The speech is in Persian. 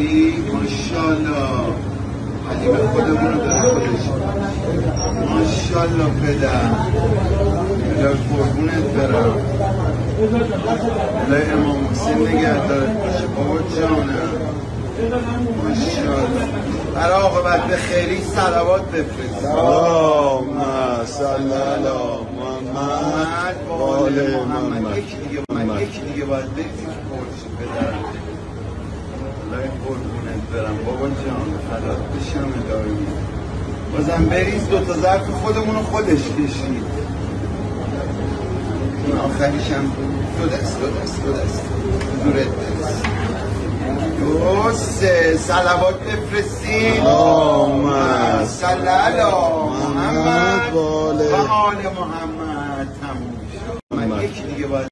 علی ماشالله علی به خودمون رو داره خودش. ماشالله پدر. پدر قربونت برم. الله امام حسین نگه دارد. باشه بابا جانم. ماشالله برای آقابت به خیری سلوات بفرست. اللهم صلی علی محمد. و محمد. یکی دیگه باید بگیم پرچه الله قربونت برم. بابا جان فدات بشم دایی. بازم بریز دو تا ظرف خودمون رو خودش کشید این آخریش هم دو دست دو دست دو دست. دورت برس. درسته. سلوات بفرستین. اللهم صل علی محمد. و آل و آل محمد تموم شد. من یکی دیگه باید